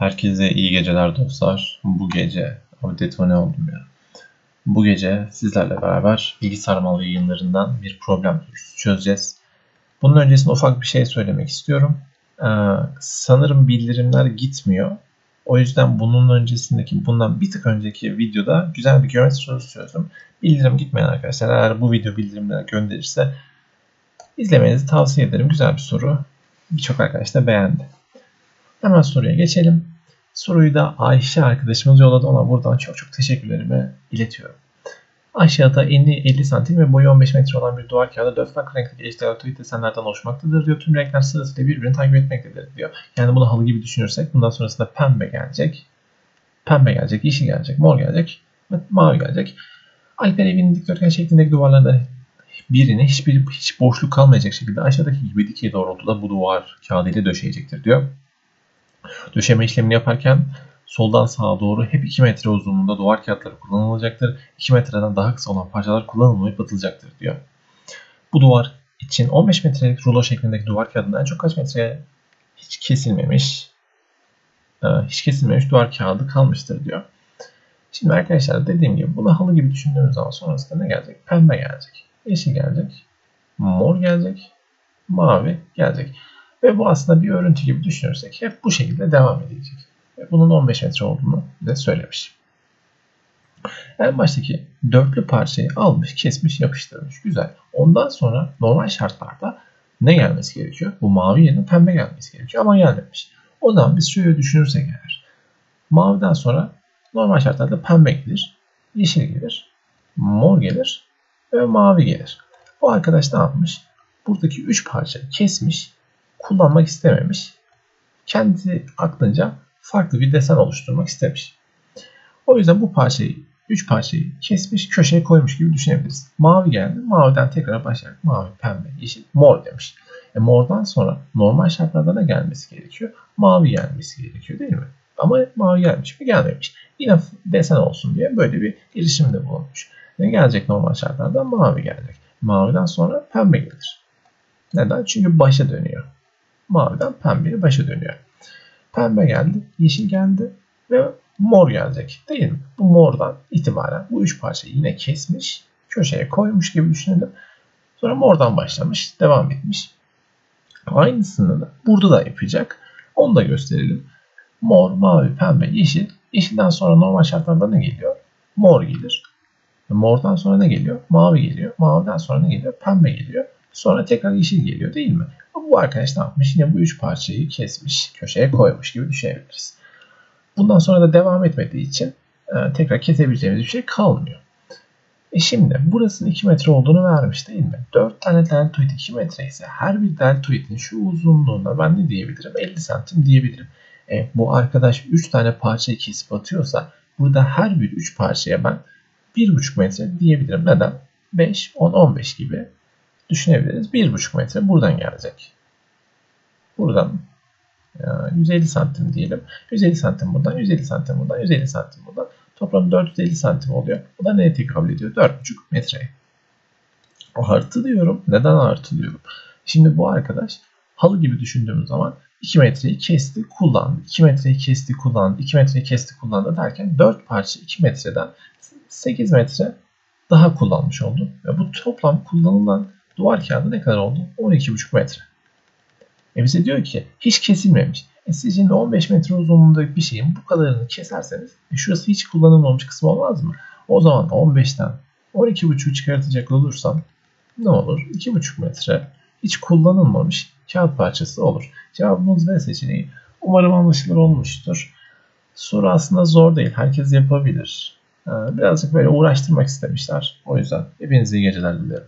Herkese iyi geceler dostlar. Bu gece, o detone oldum ya. Bu gece sizlerle beraber bilgisayar malı yayınlarından bir problem çözeceğiz. Bunun öncesinde ufak bir şey söylemek istiyorum. Ee, sanırım bildirimler gitmiyor. O yüzden bunun öncesindeki, bundan bir tık önceki videoda güzel bir geometri sorusu çözdüm. Bildirim gitmeyen arkadaşlar eğer bu video bildirimleri gönderirse izlemenizi tavsiye ederim. Güzel bir soru. Birçok arkadaş da beğendi. Hemen soruya geçelim. Soruyu da Ayşe arkadaşımız yolladı. Ona buradan çok çok teşekkürlerimi iletiyorum. Aşağıda eni 50 santim ve boyu 15 metre olan bir duvar kağıdı 4 farklı renkteki deltoid desenlerden oluşmaktadır diyor. Tüm renkler sırasıyla birbirini takip etmektedir diyor. Yani bunu halı gibi düşünürsek bundan sonrasında pembe gelecek. Pembe gelecek, yeşil gelecek, mor gelecek ve mavi gelecek. Alper evinin dikdörtgen şeklindeki duvarlardan birini hiçbir hiç boşluk kalmayacak şekilde aşağıdaki gibi dikey doğrultuda bu duvar kağıdı ile döşeyecektir diyor. Döşeme işlemini yaparken soldan sağa doğru hep 2 metre uzunluğunda duvar kağıtları kullanılacaktır. 2 metreden daha kısa olan parçalar kullanılmayıp atılacaktır diyor. Bu duvar için 15 metrelik rulo şeklindeki duvar kağıdından çok kaç metre hiç kesilmemiş e, hiç kesilmemiş duvar kağıdı kalmıştır diyor. Şimdi arkadaşlar dediğim gibi bunu halı gibi düşündüğümüz zaman sonrasında ne gelecek? Pembe gelecek, yeşil gelecek, mor gelecek, mavi gelecek. Ve bu aslında bir örüntü gibi düşünürsek hep bu şekilde devam edecek. Ve bunun 15 metre olduğunu bize söylemiş. En baştaki dörtlü parçayı almış, kesmiş, yapıştırmış. Güzel. Ondan sonra normal şartlarda ne gelmesi gerekiyor? Bu mavi yerine pembe gelmesi gerekiyor ama gelmemiş. O zaman biz şöyle düşünürsek eğer. Maviden sonra normal şartlarda pembe gelir, yeşil gelir, mor gelir ve mavi gelir. Bu arkadaş ne yapmış? Buradaki 3 parçayı kesmiş, kullanmak istememiş. Kendi aklınca farklı bir desen oluşturmak istemiş. O yüzden bu parçayı, 3 parçayı kesmiş, köşeye koymuş gibi düşünebiliriz. Mavi geldi. Maviden tekrar başlayarak mavi, pembe, yeşil, mor demiş. E mordan sonra normal şartlarda da gelmesi gerekiyor. Mavi gelmesi gerekiyor değil mi? Ama mavi gelmiş mi? Gelmemiş. Yine desen olsun diye böyle bir girişimde bulunmuş. Ne gelecek normal şartlarda? Mavi gelecek. Maviden sonra pembe gelir. Neden? Çünkü başa dönüyor maviden pembeye başa dönüyor. Pembe geldi, yeşil geldi ve mor gelecek değil mi? Bu mordan itibaren bu üç parçayı yine kesmiş, köşeye koymuş gibi düşünelim. Sonra mordan başlamış, devam etmiş. Aynısını da burada da yapacak. Onu da gösterelim. Mor, mavi, pembe, yeşil. Yeşilden sonra normal şartlarda ne geliyor? Mor gelir. Mordan sonra ne geliyor? Mavi geliyor. Maviden sonra ne geliyor? Pembe geliyor. Sonra tekrar yeşil geliyor değil mi? Bu arkadaş ne yapmış? Yine bu üç parçayı kesmiş, köşeye koymuş gibi düşünebiliriz. Bundan sonra da devam etmediği için e, tekrar kesebileceğimiz bir şey kalmıyor. E şimdi burasının 2 metre olduğunu vermiş değil mi? 4 tane deltoid 2 metre ise her bir deltoidin şu uzunluğunda ben ne diyebilirim? 50 santim diyebilirim. E, bu arkadaş 3 tane parçayı kesip atıyorsa burada her bir 3 parçaya ben 1,5 metre diyebilirim. Neden? 5, 10, 15 gibi düşünebiliriz. 1,5 metre buradan gelecek. Buradan 150 santim diyelim. 150 santim buradan, 150 santim buradan, 150 santim buradan. Toplam 450 santim oluyor. Bu da neye tekabül ediyor? 4,5 metreye. Artı diyorum. Neden artı diyorum? Şimdi bu arkadaş halı gibi düşündüğümüz zaman 2 metreyi kesti, kullandı. 2 metreyi kesti, kullandı. 2 metreyi kesti, kullandı derken 4 parça 2 metreden 8 metre daha kullanmış oldu. Ve bu toplam kullanılan duvar kağıdı ne kadar oldu? 12,5 metre. E bize diyor ki hiç kesilmemiş. E siz şimdi 15 metre uzunluğunda bir şeyin bu kadarını keserseniz e şurası hiç kullanılmamış kısmı olmaz mı? O zaman 15'ten 12,5 çıkartacak olursam ne olur? 2,5 metre hiç kullanılmamış kağıt parçası olur. Cevabımız B seçeneği. Umarım anlaşılır olmuştur. Soru aslında zor değil. Herkes yapabilir. Birazcık böyle uğraştırmak istemişler. O yüzden hepinize iyi geceler dilerim.